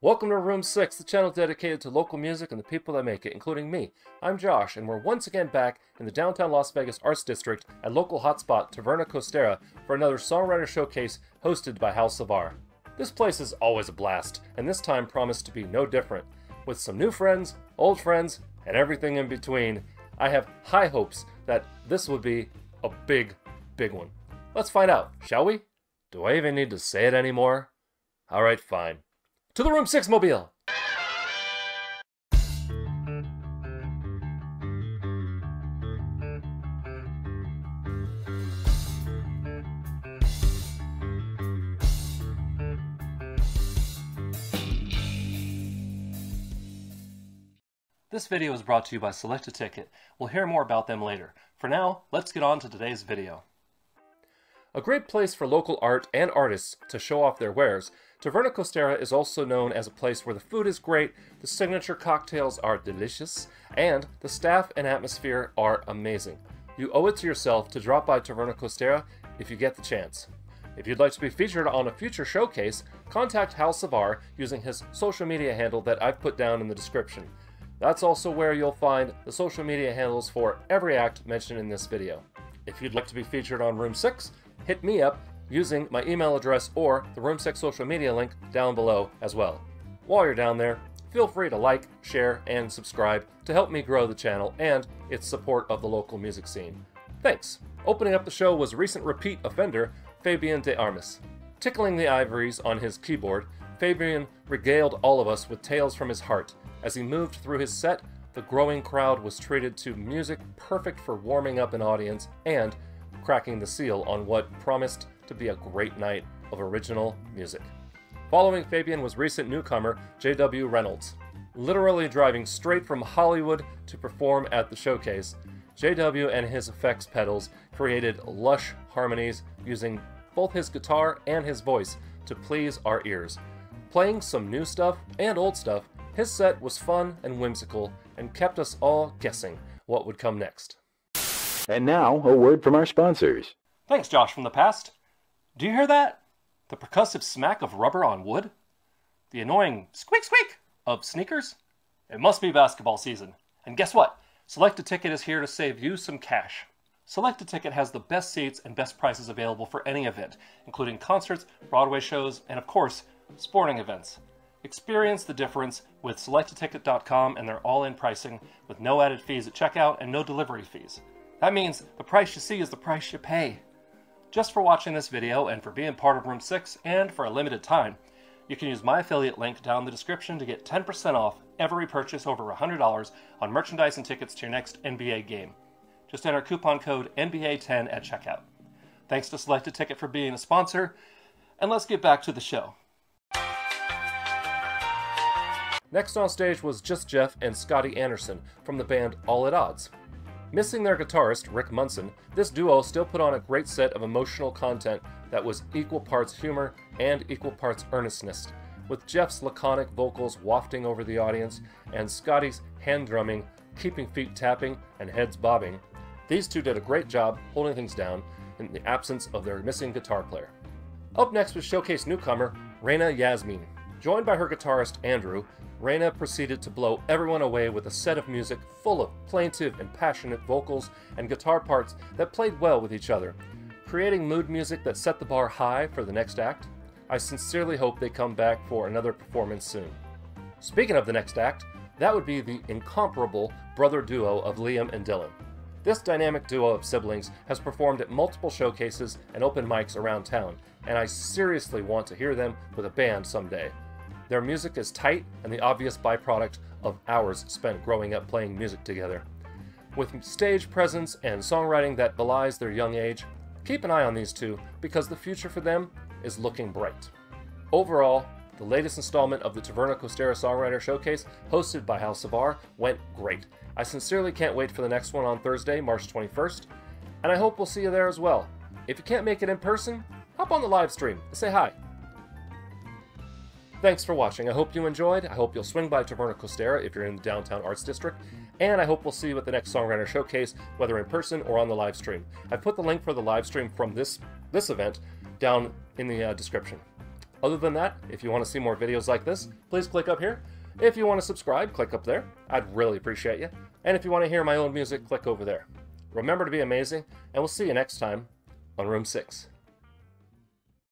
Welcome to Room 6, the channel dedicated to local music and the people that make it, including me. I'm Josh, and we're once again back in the downtown Las Vegas Arts District at local hotspot Taverna Costera for another songwriter showcase hosted by Hal Savar. This place is always a blast, and this time promised to be no different. With some new friends, old friends, and everything in between, I have high hopes that this would be a big, big one. Let's find out, shall we? Do I even need to say it anymore? Alright, fine. To the Room 6 mobile! This video is brought to you by Select a Ticket. We'll hear more about them later. For now, let's get on to today's video. A great place for local art and artists to show off their wares, Taverna Costera is also known as a place where the food is great, the signature cocktails are delicious, and the staff and atmosphere are amazing. You owe it to yourself to drop by Taverna Costera if you get the chance. If you'd like to be featured on a future showcase, contact Hal Savar using his social media handle that I've put down in the description. That's also where you'll find the social media handles for every act mentioned in this video. If you'd like to be featured on Room 6, hit me up using my email address or the Room 6 social media link down below as well. While you're down there, feel free to like, share, and subscribe to help me grow the channel and its support of the local music scene. Thanks! Opening up the show was recent repeat offender Fabian de Armas. Tickling the ivories on his keyboard, Fabian regaled all of us with tales from his heart. As he moved through his set, the growing crowd was treated to music perfect for warming up an audience and cracking the seal on what promised to be a great night of original music. Following Fabian was recent newcomer J.W. Reynolds. Literally driving straight from Hollywood to perform at the showcase, JW and his effects pedals created lush harmonies using both his guitar and his voice to please our ears. Playing some new stuff and old stuff, his set was fun and whimsical and kept us all guessing what would come next. And now, a word from our sponsors. Thanks, Josh from the past. Do you hear that? The percussive smack of rubber on wood? The annoying squeak squeak of sneakers? It must be basketball season. And guess what? Select a Ticket is here to save you some cash. Select a Ticket has the best seats and best prices available for any event, including concerts, Broadway shows, and of course, sporting events. Experience the difference with selectaticket.com and their all in pricing with no added fees at checkout and no delivery fees. That means the price you see is the price you pay. Just for watching this video and for being part of Room 6 and for a limited time, you can use my affiliate link down in the description to get 10% off every purchase over $100 on merchandise and tickets to your next NBA game. Just enter coupon code NBA10 at checkout. Thanks to Select a Ticket for being a sponsor, and let's get back to the show. Next on stage was Just Jeff and Scotty Anderson from the band All at Odds. Missing their guitarist, Rick Munson, this duo still put on a great set of emotional content that was equal parts humor and equal parts earnestness, with Jeff's laconic vocals wafting over the audience and Scotty's hand drumming, keeping feet tapping and heads bobbing. These two did a great job holding things down in the absence of their missing guitar player. Up next was showcase newcomer Rhaina Yasmin. Joined by her guitarist Andrew, Rhaina proceeded to blow everyone away with a set of music full of plaintive and passionate vocals and guitar parts that played well with each other, creating mood music that set the bar high for the next act. I sincerely hope they come back for another performance soon. Speaking of the next act, that would be the incomparable brother duo of Liam and Dylan. This dynamic duo of siblings has performed at multiple showcases and open mics around town, and I seriously want to hear them with a band someday. Their music is tight and the obvious byproduct of hours spent growing up playing music together. With stage presence and songwriting that belies their young age, keep an eye on these two because the future for them is looking bright. Overall, the latest installment of the Taverna Costera Songwriter Showcase, hosted by Hal Savar, went great. I sincerely can't wait for the next one on Thursday, March 21st, and I hope we'll see you there as well. If you can't make it in person, hop on the live stream and say hi. Thanks for watching. I hope you enjoyed. I hope you'll swing by Taverna Costera if you're in the Downtown Arts District. And I hope we'll see you at the next Songwriter Showcase, whether in person or on the live stream. I put the link for the live stream from this, this event down in the uh, description. Other than that, if you want to see more videos like this, please click up here. If you want to subscribe, click up there. I'd really appreciate you. And if you want to hear my own music, click over there. Remember to be amazing, and we'll see you next time on Room 6.